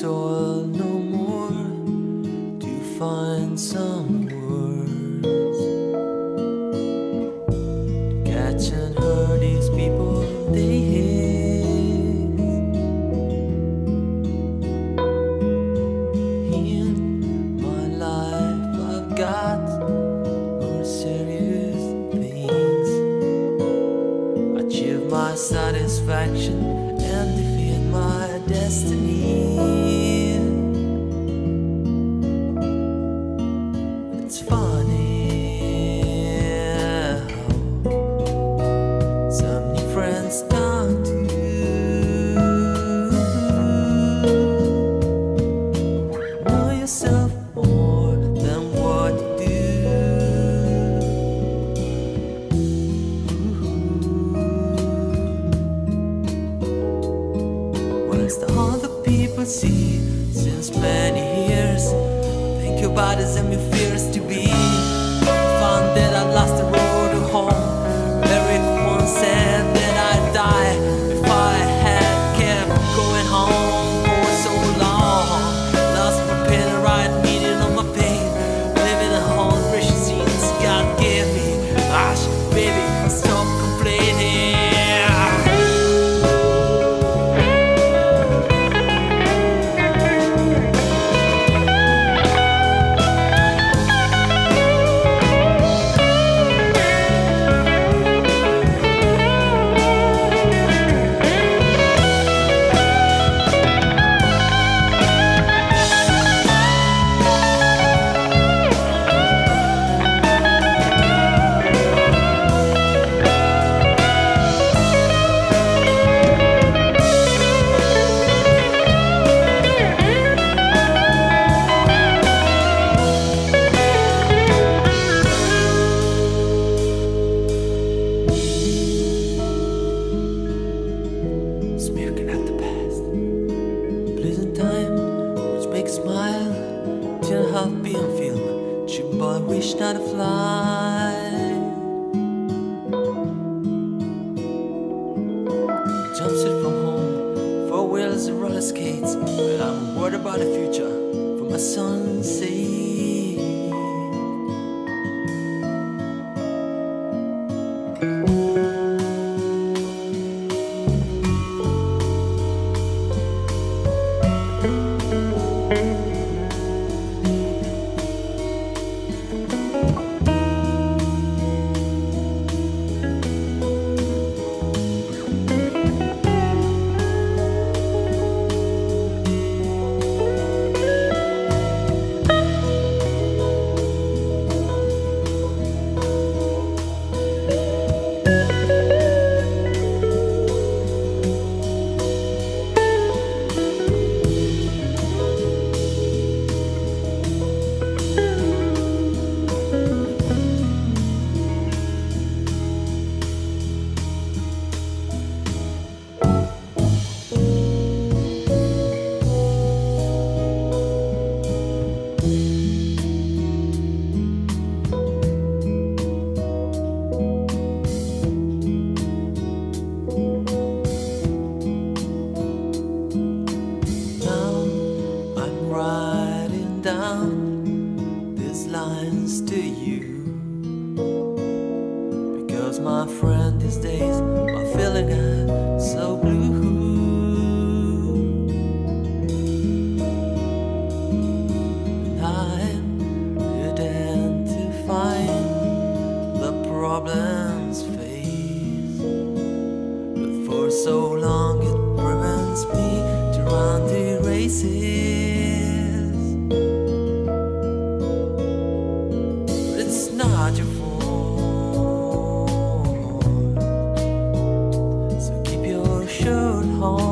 toil no more to find some words. Catch and hurt these people, they hate. satisfaction and defeat my destiny. thanks to all the people see since many years. Thank your bodies and your fears to be found that I jumpsuit from home, four wheels and roller skates. but I'm worried about the future for my son's sake. so long it prevents me to run the races. But it's not your fault, so keep your shirt on.